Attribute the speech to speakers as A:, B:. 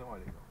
A: السلام